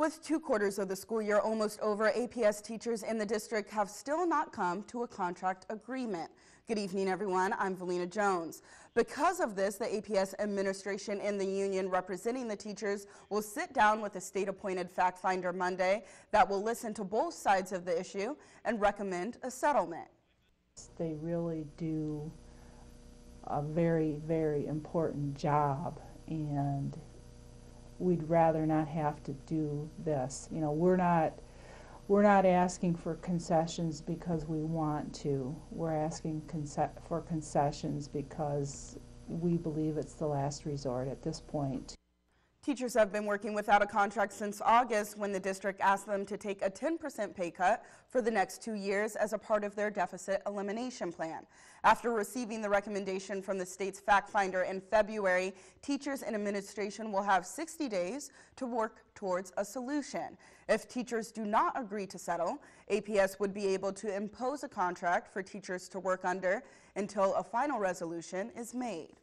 With two quarters of the school year almost over, APS teachers in the district have still not come to a contract agreement. Good evening, everyone. I'm Velena Jones. Because of this, the APS administration and the union representing the teachers will sit down with a state-appointed fact finder Monday that will listen to both sides of the issue and recommend a settlement. They really do a very, very important job, and we'd rather not have to do this. You know, we're not, we're not asking for concessions because we want to. We're asking conce- for concessions because we believe it's the last resort at this point. Teachers have been working without a contract since August when the district asked them to take a 10% pay cut for the next two years as a part of their deficit elimination plan. After receiving the recommendation from the state's fact finder in February, teachers and administration will have 60 days to work towards a solution. If teachers do not agree to settle, APS would be able to impose a contract for teachers to work under until a final resolution is made.